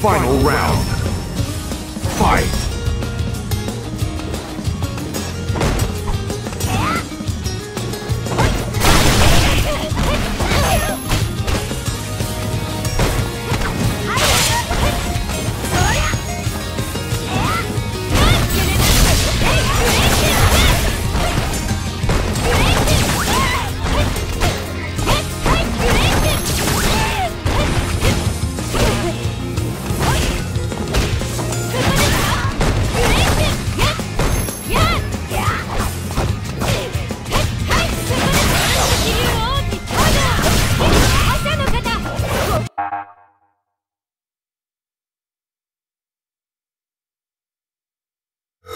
Final round. Fight!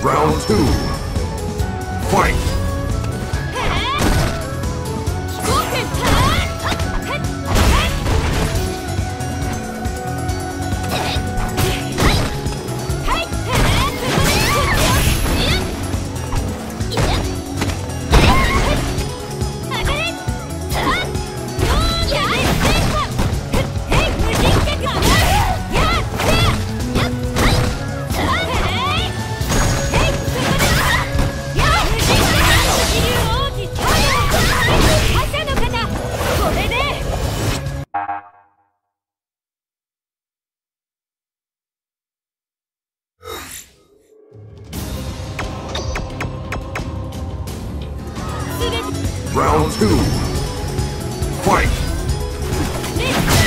Round two. Round two. Fight!